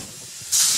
あ。